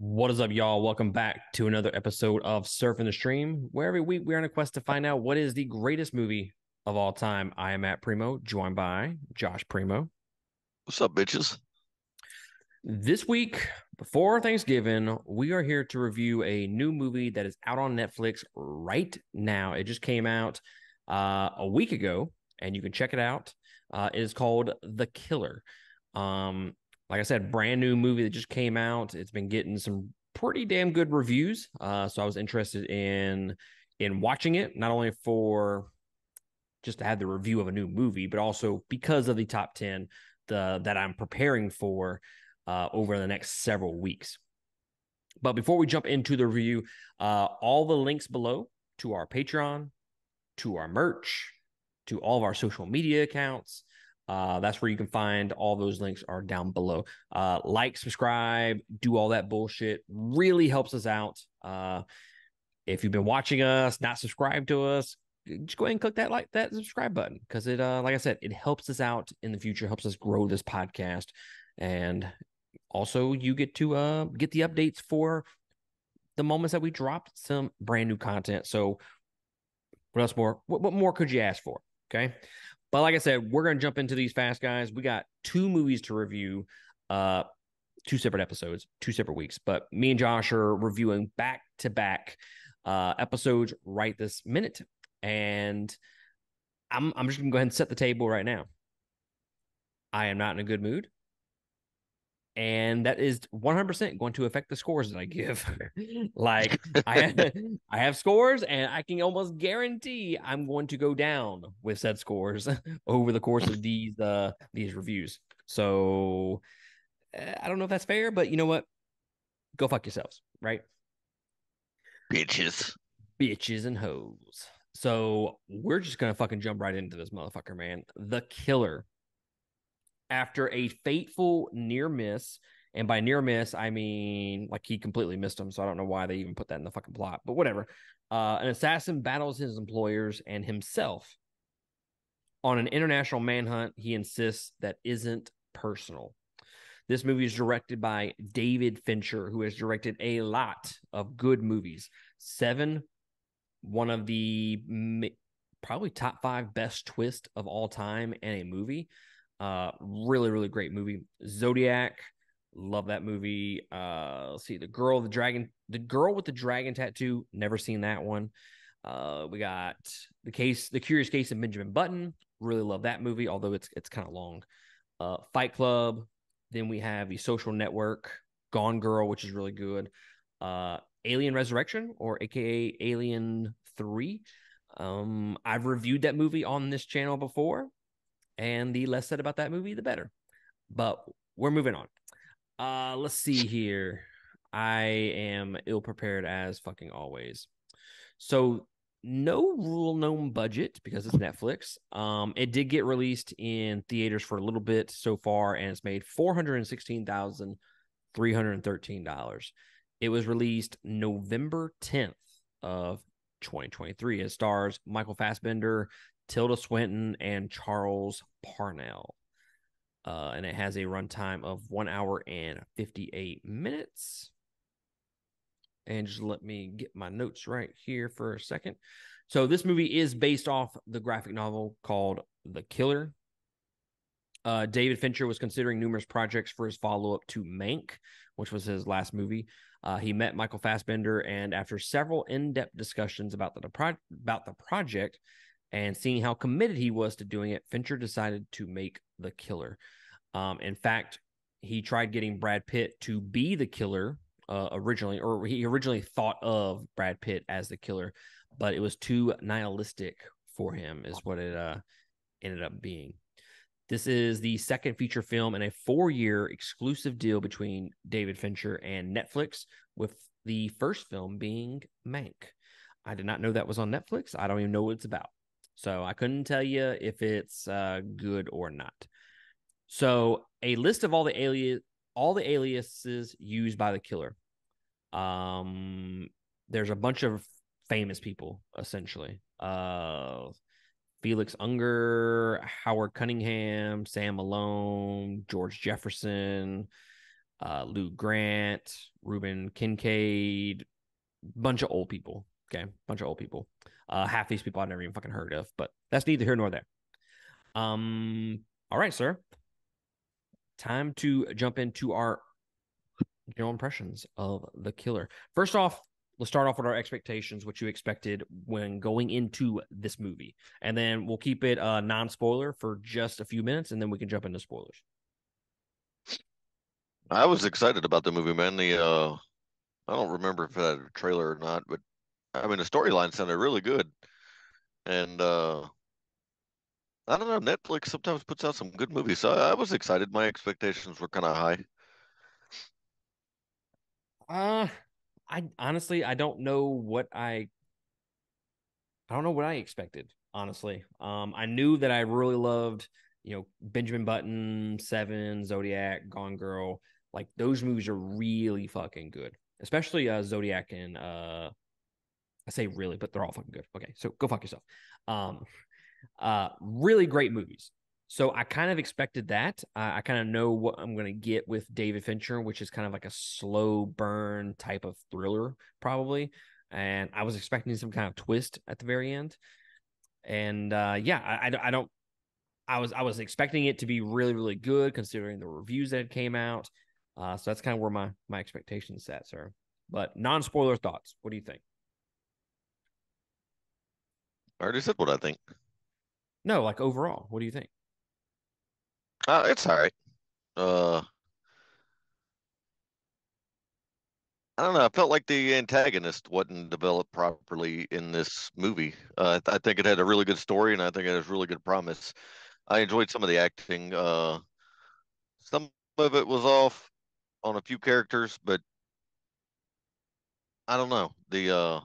What is up, y'all? Welcome back to another episode of Surfing the Stream, where every week we're on a quest to find out what is the greatest movie of all time. I am Matt Primo, joined by Josh Primo. What's up, bitches? This week, before Thanksgiving, we are here to review a new movie that is out on Netflix right now. It just came out uh, a week ago, and you can check it out. Uh, it is called The Killer. Um, like I said, brand new movie that just came out. It's been getting some pretty damn good reviews. Uh, so I was interested in in watching it, not only for just to have the review of a new movie, but also because of the top ten the that I'm preparing for uh, over the next several weeks. But before we jump into the review, uh, all the links below to our Patreon, to our merch, to all of our social media accounts, uh, that's where you can find all those links are down below. Uh, like, subscribe, do all that bullshit. Really helps us out. Uh, if you've been watching us, not subscribed to us, just go ahead and click that like that subscribe button because it, uh, like I said, it helps us out in the future, helps us grow this podcast, and also you get to uh get the updates for the moments that we dropped some brand new content. So, what else more? What, what more could you ask for? Okay. But like I said, we're gonna jump into these fast guys. We got two movies to review, uh, two separate episodes, two separate weeks. But me and Josh are reviewing back to back uh episodes right this minute. And I'm I'm just gonna go ahead and set the table right now. I am not in a good mood. And that is 100% going to affect the scores that I give. like I have, I have scores, and I can almost guarantee I'm going to go down with said scores over the course of these uh these reviews. So uh, I don't know if that's fair, but you know what? Go fuck yourselves, right? Bitches. Bitches and hoes. So we're just gonna fucking jump right into this motherfucker, man. The killer. After a fateful near miss, and by near miss, I mean like he completely missed him. So I don't know why they even put that in the fucking plot, but whatever. Uh, an assassin battles his employers and himself on an international manhunt he insists that isn't personal. This movie is directed by David Fincher, who has directed a lot of good movies. Seven, one of the probably top five best twist of all time in a movie. Uh, really, really great movie. Zodiac, love that movie. Uh, let's see, the girl, the dragon, the girl with the dragon tattoo. Never seen that one. Uh, we got the case, the curious case of Benjamin Button. Really love that movie, although it's it's kind of long. Uh, Fight Club. Then we have the Social Network, Gone Girl, which is really good. Uh, Alien Resurrection, or AKA Alien Three. Um, I've reviewed that movie on this channel before, and the less said about that movie, the better. But we're moving on. Uh, let's see here. I am ill prepared as fucking always. So no rule known budget because it's Netflix. Um, it did get released in theaters for a little bit so far, and it's made four hundred sixteen thousand three hundred thirteen dollars. It was released November tenth of 2023. It stars Michael Fassbender, Tilda Swinton, and Charles Parnell. Uh, and it has a runtime of one hour and 58 minutes. And just let me get my notes right here for a second. So, this movie is based off the graphic novel called The Killer. Uh, David Fincher was considering numerous projects for his follow up to Mank, which was his last movie. Uh, he met Michael Fassbender, and after several in-depth discussions about the pro- about the project and seeing how committed he was to doing it, Fincher decided to make the killer. Um, in fact, he tried getting Brad Pitt to be the killer uh, originally, or he originally thought of Brad Pitt as the killer, but it was too nihilistic for him, is what it uh, ended up being. This is the second feature film in a four year exclusive deal between David Fincher and Netflix, with the first film being Mank. I did not know that was on Netflix. I don't even know what it's about. So I couldn't tell you if it's uh, good or not. So a list of all the all the aliases used by the killer. Um there's a bunch of famous people essentially. Uh Felix Unger, Howard Cunningham, Sam Malone, George Jefferson, uh, Lou Grant, Reuben Kincaid, bunch of old people. Okay, bunch of old people. Uh, half these people I've never even fucking heard of, but that's neither here nor there. Um, all right, sir. Time to jump into our general impressions of the killer. First off, let's start off with our expectations, what you expected when going into this movie, and then we'll keep it uh, non-spoiler for just a few minutes, and then we can jump into spoilers. I was excited about the movie, man. The uh, I don't remember if it had a trailer or not, but I mean the storyline sounded really good, and uh, I don't know. Netflix sometimes puts out some good movies, so I was excited. My expectations were kind of high. Uh, I honestly I don't know what I I don't know what I expected, honestly. Um I knew that I really loved, you know, Benjamin Button, Seven, Zodiac, Gone Girl. Like those movies are really fucking good. Especially uh Zodiac and uh I say really, but they're all fucking good. Okay, so go fuck yourself. Um uh really great movies. So I kind of expected that. I, I kind of know what I'm going to get with David Fincher, which is kind of like a slow burn type of thriller, probably. And I was expecting some kind of twist at the very end. And uh, yeah, I, I, I don't. I was I was expecting it to be really really good considering the reviews that came out. Uh, so that's kind of where my my expectations sat, sir. But non spoiler thoughts. What do you think? I already said what I think. No, like overall, what do you think? Uh, it's all right. Uh, I don't know. I felt like the antagonist wasn't developed properly in this movie. Uh, I, th- I think it had a really good story, and I think it has really good promise. I enjoyed some of the acting. Uh, some of it was off on a few characters, but I don't know. The uh,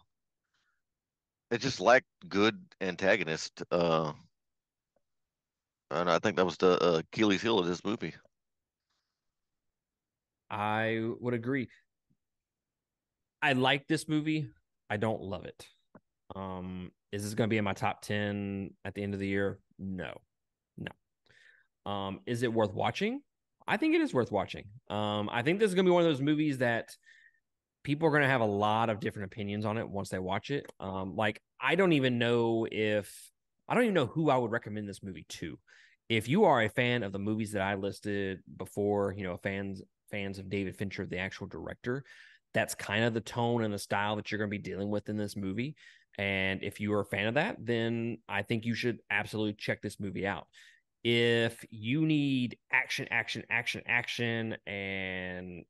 it just lacked good antagonist. Uh, and I think that was the uh, Achilles heel of this movie. I would agree. I like this movie. I don't love it. Um, is this going to be in my top 10 at the end of the year? No. No. Um, is it worth watching? I think it is worth watching. Um, I think this is going to be one of those movies that people are going to have a lot of different opinions on it once they watch it. Um, like I don't even know if I don't even know who I would recommend this movie to. If you are a fan of the movies that I listed before, you know, fans fans of David Fincher, the actual director, that's kind of the tone and the style that you're going to be dealing with in this movie. And if you are a fan of that, then I think you should absolutely check this movie out. If you need action, action, action, action, and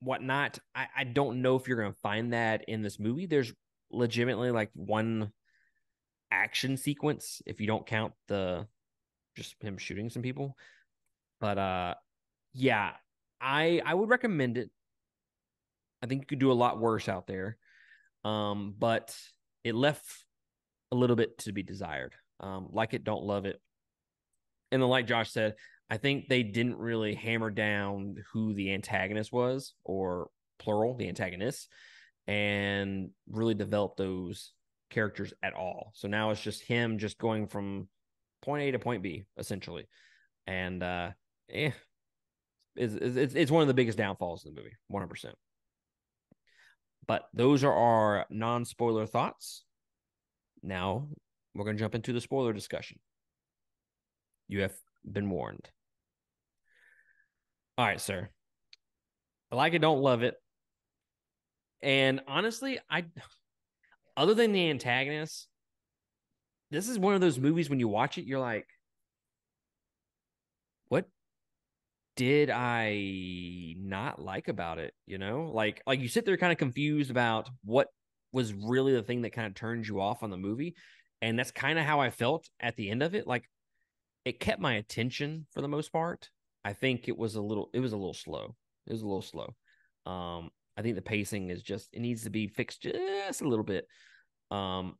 whatnot, I, I don't know if you're going to find that in this movie. There's legitimately like one action sequence if you don't count the just him shooting some people. But uh yeah, I I would recommend it. I think you could do a lot worse out there. Um, but it left a little bit to be desired. Um, like it, don't love it. And then, like Josh said, I think they didn't really hammer down who the antagonist was, or plural, the antagonist, and really develop those characters at all. So now it's just him just going from point A to point B, essentially. And uh eh, it's, it's, it's one of the biggest downfalls in the movie, 100%. But those are our non spoiler thoughts. Now we're going to jump into the spoiler discussion. You have been warned. All right, sir. I like it, don't love it. And honestly, I other than the antagonist, this is one of those movies when you watch it, you're like, what did I not like about it? You know, like like you sit there kind of confused about what was really the thing that kind of turns you off on the movie. And that's kind of how I felt at the end of it. Like it kept my attention for the most part. I think it was a little it was a little slow. It was a little slow. Um, I think the pacing is just it needs to be fixed just a little bit. Um,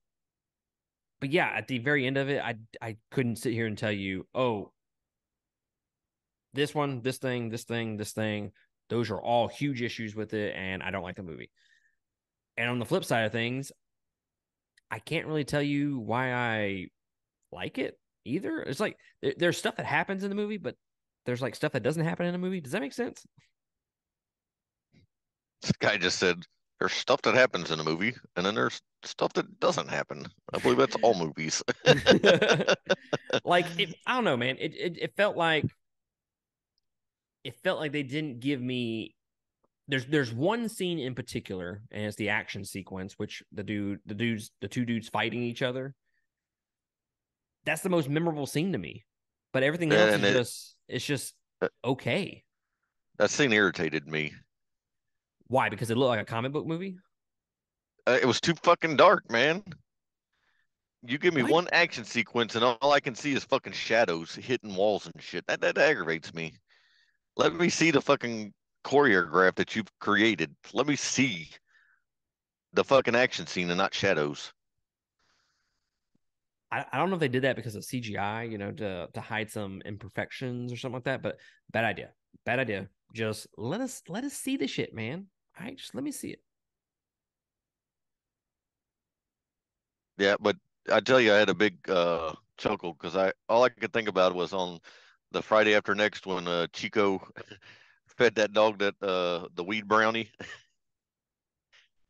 but yeah, at the very end of it, I I couldn't sit here and tell you, oh, this one, this thing, this thing, this thing. Those are all huge issues with it, and I don't like the movie. And on the flip side of things, I can't really tell you why I like it either. It's like there's stuff that happens in the movie, but there's like stuff that doesn't happen in the movie. Does that make sense? This guy just said there's stuff that happens in a movie, and then there's stuff that doesn't happen. I believe that's all movies. like it, I don't know, man. It, it it felt like it felt like they didn't give me there's there's one scene in particular, and it's the action sequence, which the dude the dudes the two dudes fighting each other. That's the most memorable scene to me. But everything else And is it- just it's just Uh, okay. that scene irritated me. Why? Because it looked like a comic book movie? Uh, it was too fucking dark, man. You give me Why- one action sequence, and all I can see is fucking shadows hitting walls and shit. That that aggravates me. Let me see the fucking choreograph that you've created. Let me see the fucking action scene and not shadows. I, I don't know if they did that because of CGI, you know, to to hide some imperfections or something like that. But bad idea. Bad idea. Just let us let us see the shit, man. All right, just let me see it. Yeah, but I tell you, I had a big uh chuckle because I all I could think about was on the Friday after next when uh Chico fed that dog that uh the weed brownie.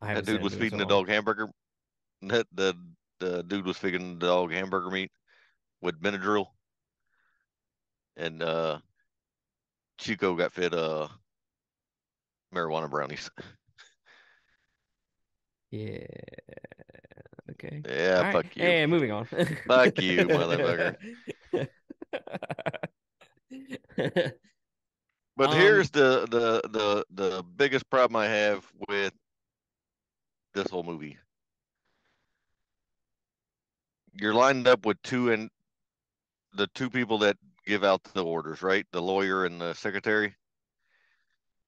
I That dude was it in so feeding the dog hamburger. That the the dude was feeding the dog hamburger meat with Benadryl, and uh Chico got fed uh marijuana brownies. Yeah. Okay. Yeah, All right. fuck you. Hey, moving on. Fuck you, motherfucker. But Um, here's the the the the biggest problem I have with this whole movie. You're lined up with two and the two people that give out the orders, right? The lawyer and the secretary.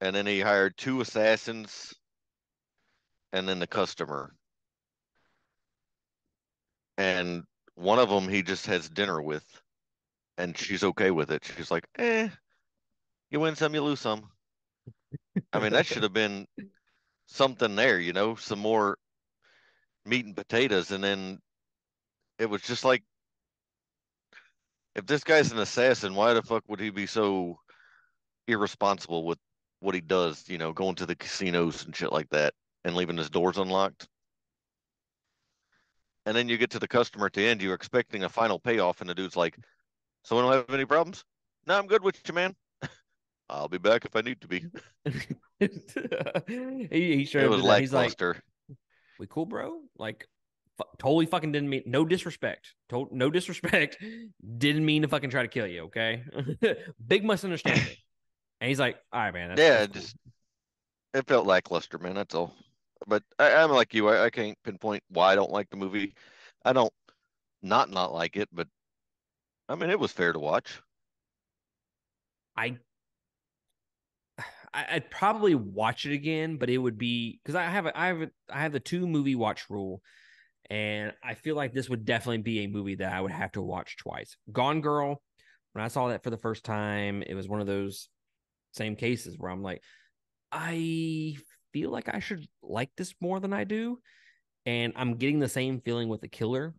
And then he hired two assassins and then the customer. And one of them he just has dinner with and she's okay with it. She's like, "Eh, you win some, you lose some." I mean, that should have been something there, you know, some more meat and potatoes. And then it was just like, if this guy's an assassin, why the fuck would he be so irresponsible with what he does, you know, going to the casinos and shit like that and leaving his doors unlocked? And then you get to the customer at the end, you're expecting a final payoff, and the dude's like, So I don't have any problems? No, I'm good with you, man. I'll be back if I need to be. he, he straight It was that. He's like, "We cool, bro?" Like, fu- totally fucking didn't mean no disrespect. To- no disrespect. Didn't mean to fucking try to kill you. Okay, big misunderstanding. And he's like, "All right, man." That's, Yeah, that's it cool." just it felt lackluster, man. That's all. But I, I'm like you. I, I can't pinpoint why I don't like the movie. I don't not not like it, but I mean it was fair to watch. I I- I'd probably watch it again, but it would be because I have a, I have a, I have the two movie watch rule, and I feel like this would definitely be a movie that I would have to watch twice. Gone Girl, when I saw that for the first time, it was one of those same cases where I'm like, I feel like I should like this more than I do, and I'm getting the same feeling with The Killer.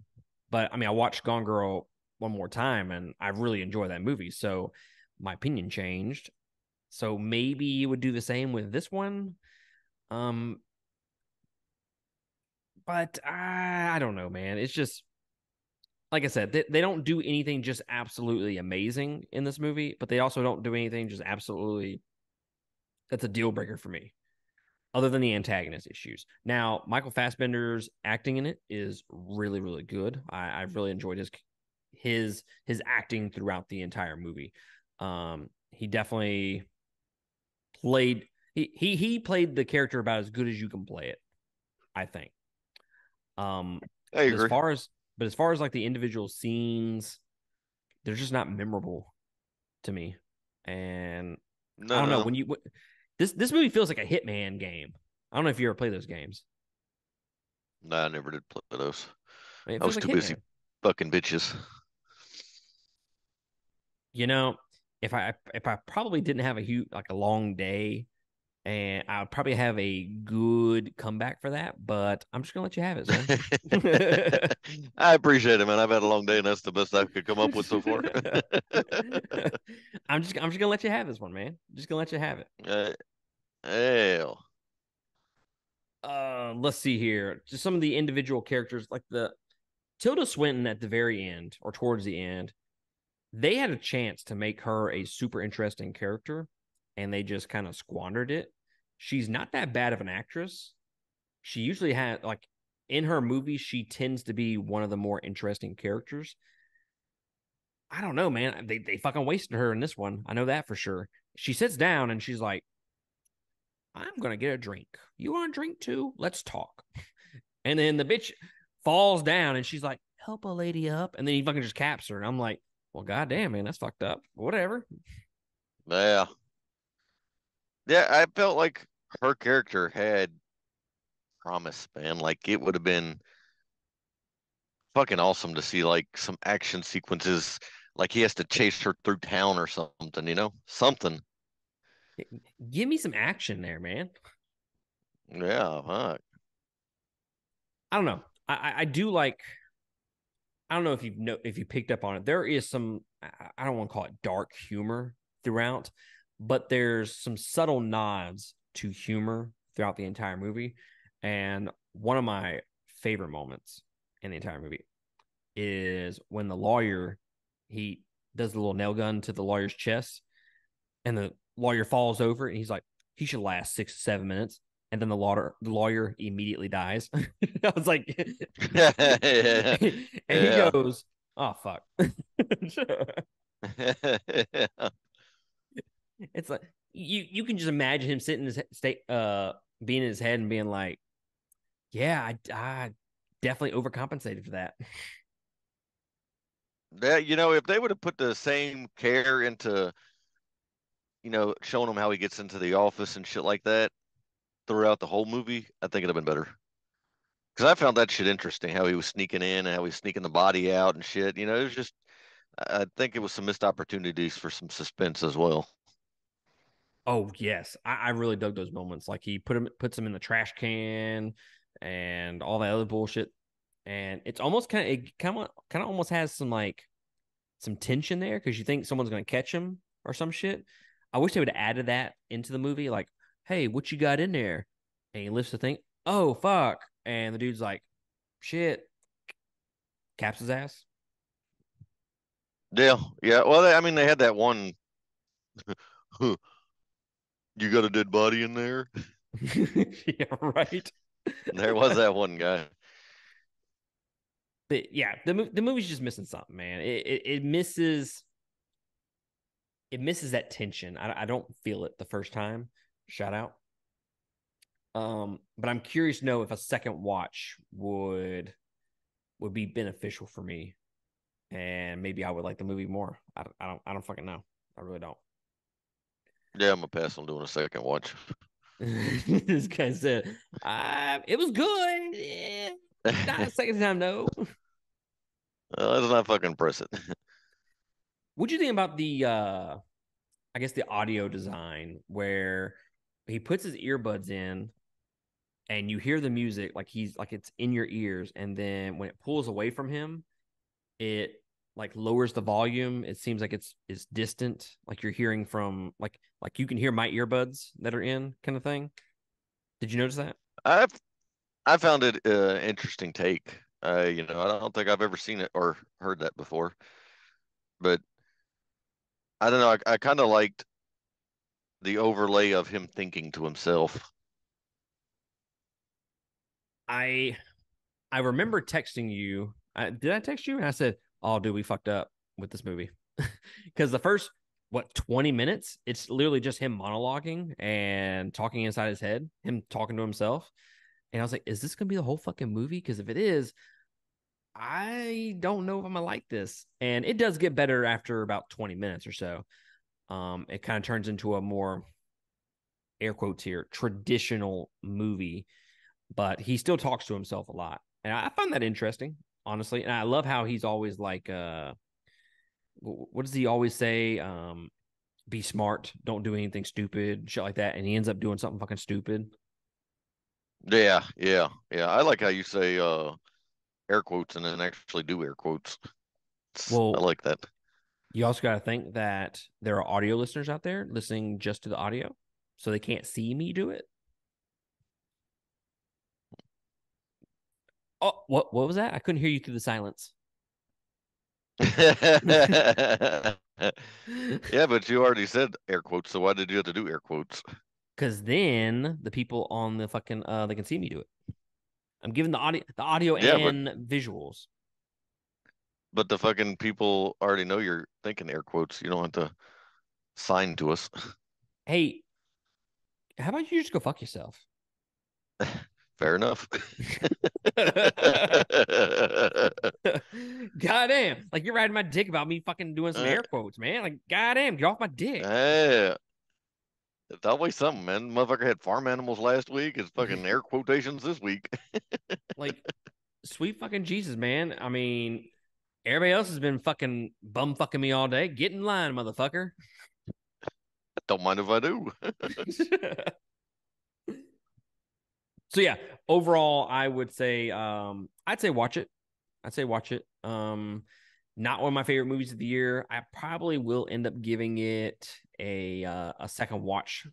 But I mean, I watched Gone Girl one more time, and I really enjoy that movie, so my opinion changed. So maybe you would do the same with this one. Um but I, I don't know, man. It's just like I said, they, they don't do anything just absolutely amazing in this movie, but they also don't do anything just absolutely that's a deal breaker for me. Other than the antagonist issues. Now, Michael Fassbender's acting in it is really, really good. I, I've really enjoyed his his his acting throughout the entire movie. Um, he definitely played he he he played the character about as good as you can play it. I think. Um, I as far as but as far as like the individual scenes, they're just not memorable to me. And No, I don't know no. when you wh- this this movie feels like a Hitman game. I don't know if you ever play those games. No, I never did play those. I, mean, I was feels too like busy. Fucking bitches. You know, if I if I probably didn't have a huge like a long day, and I would probably have a good comeback for that. But I'm just gonna let you have it, son. I appreciate it, man. I've had a long day, and that's the best I could come up with so far. I'm just I'm just gonna let you have this one, man. Just gonna let you have it. uh, hell, uh let's see here. Just some of the individual characters, like the Tilda Swinton at the very end or towards the end, they had a chance to make her a super interesting character and they just kind of squandered it. She's not that bad of an actress. She usually had like in her movies, she tends to be one of the more interesting characters. I don't know, man. They they fucking wasted her in this one. I know that for sure. She sits down and she's like, I'm gonna get a drink. You want a drink too? Let's talk. And then the bitch falls down and she's like, help a lady up. And then he fucking just caps her. And I'm like, well, goddamn, man, that's fucked up. Whatever. Yeah. Yeah, I felt like her character had promise, man. Like it would have been fucking awesome to see like some action sequences. Like he has to chase her through town or something, you know? Something. Give me some action there, man. Yeah, fuck. I don't know. I, I do like. I don't know if you've know if you picked up on it. There is some. I don't want to call it dark humor throughout, but there's some subtle nods to humor throughout the entire movie. And one of my favorite moments in the entire movie is when the lawyer he does the little nail gun to the lawyer's chest, and the lawyer falls over, and he's like, he should last six to seven minutes and then the lawyer the lawyer immediately dies. I was like, and Yeah. he goes, "Oh fuck." It's like you you can just imagine him sitting in his state, uh, being in his head and being like, "Yeah, I, I definitely overcompensated for that." That you know, if they would have put the same care into, you know, showing him how he gets into the office and shit like that throughout the whole movie, I think it'd have been better. Because I found that shit interesting, how he was sneaking in and how he was sneaking the body out and shit. You know, it was just, I I think it was some missed opportunities for some suspense as well. Oh yes, I, I really dug those moments. Like he put him puts him in the trash can and all that other bullshit. And it's almost kind of it kind of kind of almost has some like some tension there because you think someone's gonna catch him or some shit. I wish they would have added that into the movie. Like, hey, what you got in there? And he lifts the thing. Oh fuck! And the dude's like, shit. Caps his ass. Yeah, yeah. Well, they, I mean, they had that one. you got a dead body in there. yeah, right. There was that one guy. but yeah, the the movie's just missing something, man. It it, it misses it misses that tension. I I don't feel it the first time. Shout out. Um, but I'm curious to know if a second watch would would be beneficial for me, and maybe I would like the movie more. I I don't I don't fucking know. I really don't. Yeah, I'm gonna pass on doing a second watch. this guy said, uh, "It was good. Yeah, not a second time, no." Uh, let's not fucking press it. What'd you think about the uh I guess the audio design where he puts his earbuds in and you hear the music like he's like it's in your ears and then when it pulls away from him it like lowers the volume it seems like it's it's distant like you're hearing from like like you can hear my earbuds that are in kind of thing did you notice that I've I found it uh, interesting take. Uh, you know, I don't think I've ever seen it or heard that before, but I don't know. I, I kind of liked the overlay of him thinking to himself. i i remember texting you I, did i text you and i said oh dude we fucked up with this movie. Because the first what 20 minutes it's literally just him monologuing and talking inside his head him talking to himself. And i was like is this gonna be the whole fucking movie? Because if it is i don't know if i'm gonna like this. And it does get better after about 20 minutes or so. Um it kind of turns into a more air quotes here traditional movie but he still talks to himself a lot. And i find that interesting honestly and i love how he's always like uh what does he always say? Um, be smart, don't do anything stupid, shit like that. And he ends up doing something fucking stupid. Yeah, yeah, yeah. I like how you say uh, air quotes and then actually do air quotes. Well- I like that. You also got to think that there are audio listeners out there listening just to the audio, so they can't see me do it. Oh, what what was that? I couldn't hear you through the silence. yeah, but you already said air quotes, so why did you have to do air quotes? Because then the people on the fucking uh they can see me do it. I'm giving the audio the audio Yeah, but- and visuals. But the fucking people already know you're thinking air quotes. You don't have to sign to us. Hey, how about you just go fuck yourself? Fair enough. goddamn. Like you're riding my dick about me fucking doing some Uh, air quotes, man. Like, goddamn, get off my dick. Hey, it's always something, man. Motherfucker had farm animals last week. It's fucking air quotations this week. Like, sweet fucking Jesus, man. I mean, everybody else has been fucking bum fucking me all day. Get in line, motherfucker. Don't mind if I do. So yeah, overall, I would say um I'd say watch it. I'd say watch it. Um not one of my favorite movies of the year. I probably will end up giving it a uh, a second watch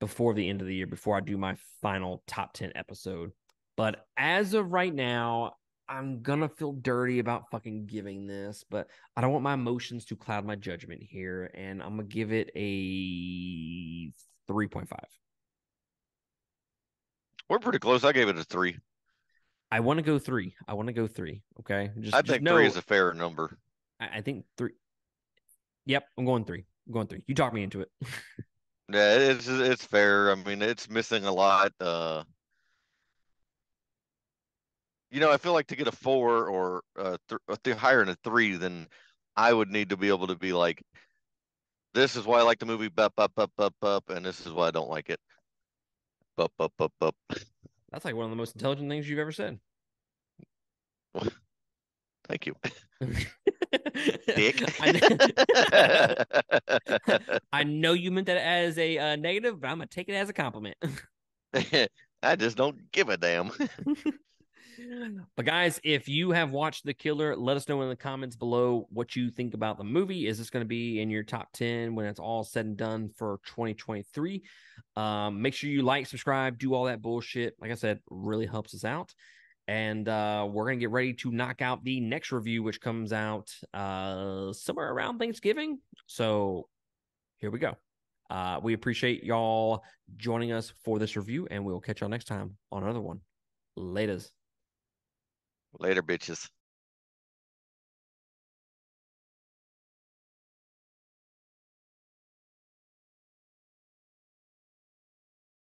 before the end of the year before I do my final top 10 episode. But as of right now, I'm gonna feel dirty about fucking giving this, but I don't want my emotions to cloud my judgment here, and I'm gonna give it a 3.5. We're pretty close. I gave it a three. I want to go three. I want to go three. Okay, just, I just think know, three is a fair number. I, I think three. Yep, I'm going three. I'm going three. You talk me into it. Yeah, it's it's fair. I mean, it's missing a lot. Uh, you know, I feel like to get a four or uh, th- a th- higher than a three, then I would need to be able to be like, this is why I like the movie, bup, bup, bup, bup, bup, and this is why I don't like it. Bup, bup, bup, bup. That's like one of the most intelligent things you've ever said. Thank you. Dick. I, know, I know you meant that as a uh, negative, but I'm gonna take it as a compliment. I just don't give a damn. But guys, if you have watched The Killer, let us know in the comments below what you think about the movie. Is this going to be in your top 10 when it's all said and done for 2023? Um, make sure you like, subscribe, do all that bullshit. Like I said, really helps us out. And uh, we're going to get ready to knock out the next review, which comes out uh, somewhere around Thanksgiving. So here we go. Uh, we appreciate y'all joining us for this review, and we will catch y'all next time on another one. Laters. Later, bitches.